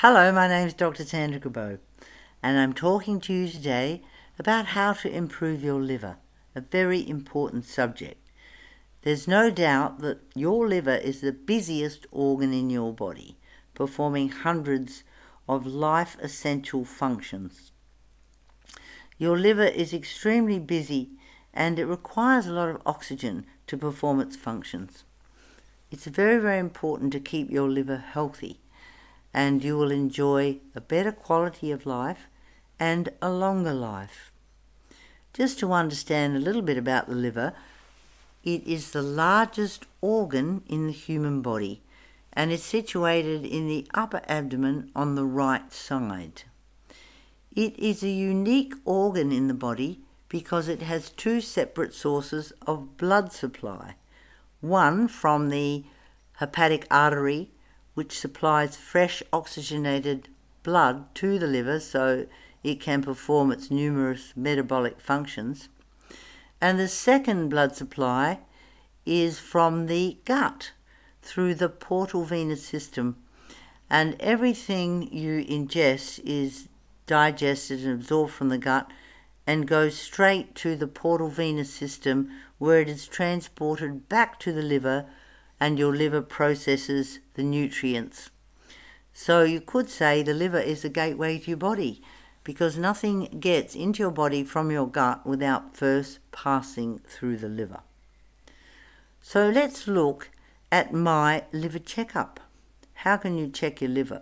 Hello, my name is Dr. Sandra Cabot, and I'm talking to you today about how to improve your liver, a very important subject. There's no doubt that your liver is the busiest organ in your body, performing hundreds of life essential functions. Your liver is extremely busy and it requires a lot of oxygen to perform its functions. It's very, very important to keep your liver healthy and you will enjoy a better quality of life and a longer life. Just to understand a little bit about the liver, it is the largest organ in the human body and is situated in the upper abdomen on the right side. It is a unique organ in the body because it has two separate sources of blood supply. One from the hepatic artery, which supplies fresh oxygenated blood to the liver so it can perform its numerous metabolic functions. And the second blood supply is from the gut through the portal venous system. And everything you ingest is digested and absorbed from the gut and goes straight to the portal venous system where it is transported back to the liver and your liver processes the nutrients. So you could say the liver is the gateway to your body because nothing gets into your body from your gut without first passing through the liver. So let's look at my liver checkup. How can you check your liver?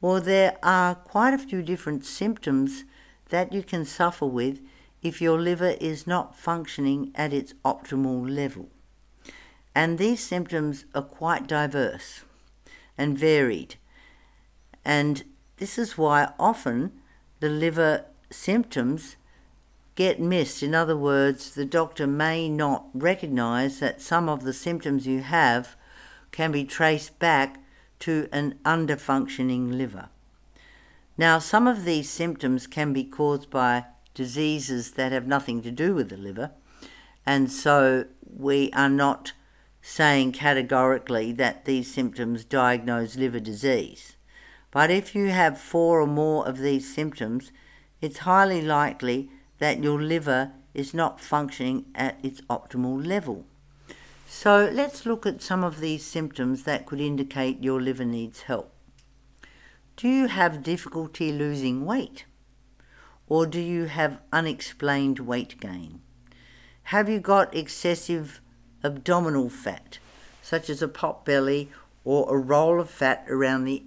Well, there are quite a few different symptoms that you can suffer with if your liver is not functioning at its optimal level. And these symptoms are quite diverse and varied. And this is why often the liver symptoms get missed. In other words, the doctor may not recognize that some of the symptoms you have can be traced back to an underfunctioning liver. Now, some of these symptoms can be caused by diseases that have nothing to do with the liver, and so we are not saying categorically that these symptoms diagnose liver disease. But if you have four or more of these symptoms, it's highly likely that your liver is not functioning at its optimal level. So let's look at some of these symptoms that could indicate your liver needs help. Do you have difficulty losing weight? Or do you have unexplained weight gain? Have you got excessive abdominal fat, such as a pot belly or a roll of fat around the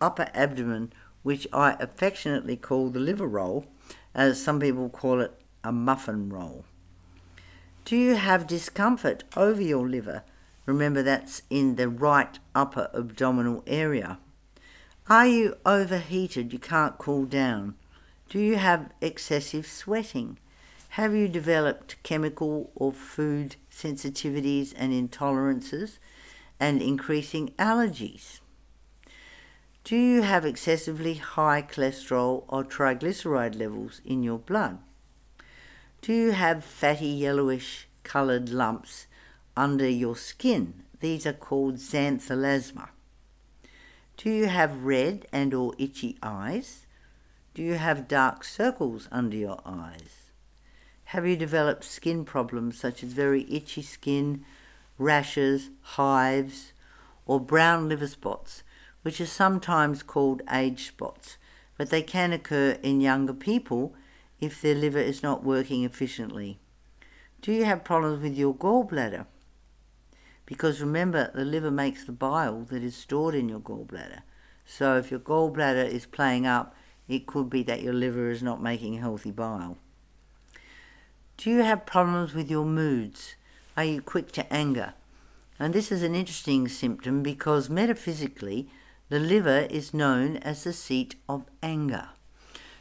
upper abdomen, which I affectionately call the liver roll, as some people call it a muffin roll? Do you have discomfort over your liver? Remember, that's in the right upper abdominal area. Are you overheated? You can't cool down. Do you have excessive sweating? Have you developed chemical or food sensitivities and intolerances and increasing allergies? Do you have excessively high cholesterol or triglyceride levels in your blood? Do you have fatty yellowish coloured lumps under your skin? These are called xanthelasma. Do you have red and or itchy eyes? Do you have dark circles under your eyes? Have you developed skin problems such as very itchy skin, rashes, hives, or brown liver spots, which are sometimes called age spots, but they can occur in younger people if their liver is not working efficiently? Do you have problems with your gallbladder? Because remember, the liver makes the bile that is stored in your gallbladder. So if your gallbladder is playing up, it could be that your liver is not making healthy bile. Do you have problems with your moods? Are you quick to anger? And this is an interesting symptom because metaphysically, the liver is known as the seat of anger.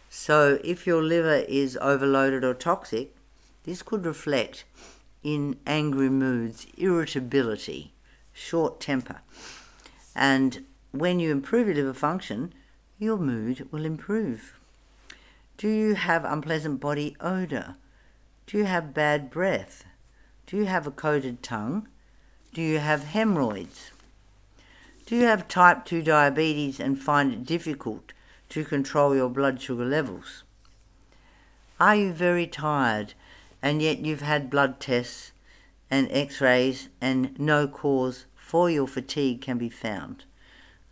So if your liver is overloaded or toxic, this could reflect in angry moods, irritability, short temper. And when you improve your liver function, your mood will improve. Do you have unpleasant body odor? Do you have bad breath? Do you have a coated tongue? Do you have hemorrhoids? Do you have type 2 diabetes and find it difficult to control your blood sugar levels? Are you very tired and yet you've had blood tests and x rays and no cause for your fatigue can be found?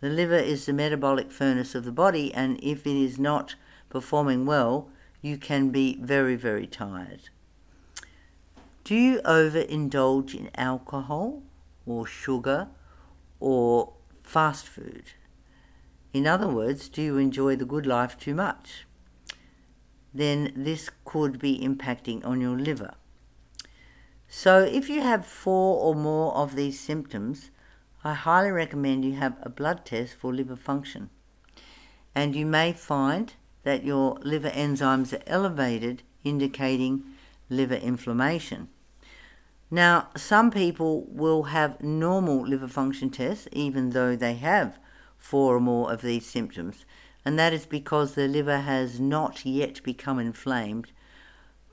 The liver is the metabolic furnace of the body, and if it is not performing well, you can be very, very tired. Do you overindulge in alcohol or sugar or fast food? In other words, do you enjoy the good life too much? Then this could be impacting on your liver. So if you have four or more of these symptoms, I highly recommend you have a blood test for liver function. And you may find that your liver enzymes are elevated, indicating liver inflammation. Now, some people will have normal liver function tests even though they have four or more of these symptoms, and that is because their liver has not yet become inflamed.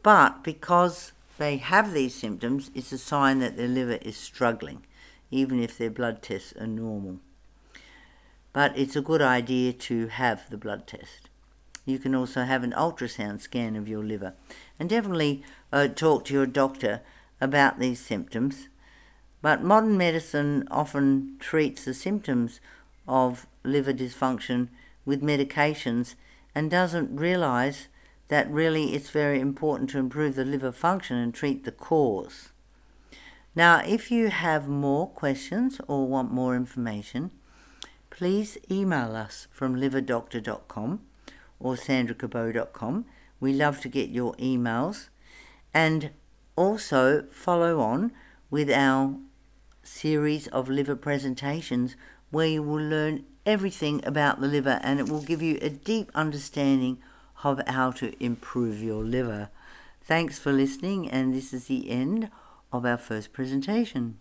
But because they have these symptoms, it's a sign that their liver is struggling, even if their blood tests are normal. But it's a good idea to have the blood test. You can also have an ultrasound scan of your liver, and definitely uh, talk to your doctor about these symptoms, but modern medicine often treats the symptoms of liver dysfunction with medications and doesn't realize that really it's very important to improve the liver function and treat the cause. Now, if you have more questions or want more information, please email us from liverdoctor.com or sandracabot.com. We love to get your emails. And also follow on with our series of liver presentations where you will learn everything about the liver and it will give you a deep understanding of how to improve your liver. Thanks for listening and this is the end of our first presentation.